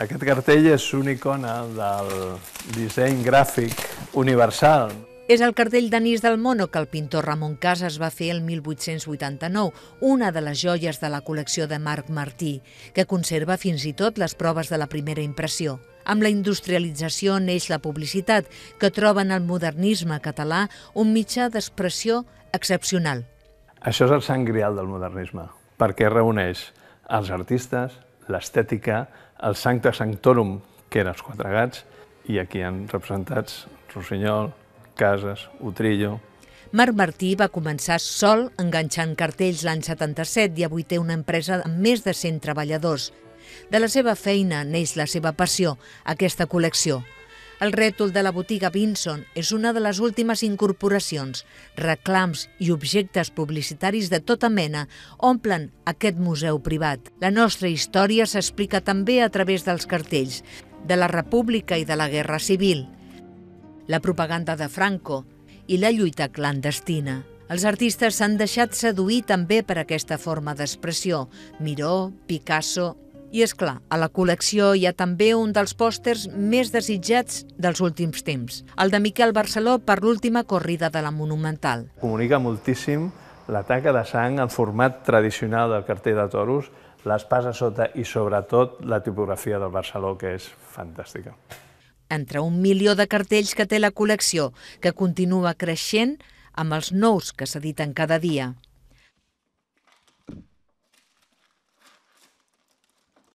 Aquest cartell és una icona del disseny gràfic universal. És el cartell d'anís del mono que el pintor Ramon Casas va fer el 1889, una de les joies de la col·lecció de Marc Martí, que conserva fins i tot les proves de la primera impressió. Amb la industrialització neix la publicitat, que troba en el modernisme català un mitjà d'expressió excepcional. Això és el sant grial del modernisme, perquè reuneix els artistes, l'estètica, el Sancta Sanctorum, que eren els quatre gats, i aquí han representats Rossinyol, Casas, Utrillo... Marc Martí va començar sol enganxant cartells l'any 77 i avui té una empresa amb més de 100 treballadors. De la seva feina neix la seva passió, aquesta col·lecció. El rètol de la botiga Vinson és una de les últimes incorporacions. Reclams i objectes publicitaris de tota mena omplen aquest museu privat. La nostra història s'explica també a través dels cartells de la República i de la Guerra Civil, la propaganda de Franco i la lluita clandestina. Els artistes s'han deixat seduir també per aquesta forma d'expressió. Miró, Picasso... I, és clar, a la col·lecció hi ha també un dels pòsters més desitjats dels últims temps, el de Miquel Barceló per l'última corrida de la Monumental. Comunica moltíssim la taca de sang en format tradicional del cartell de toros, l'espasa sota i sobretot la tipografia del Barceló, que és fantàstica entre un milió de cartells que té la col·lecció, que continua creixent amb els nous que s'editen cada dia.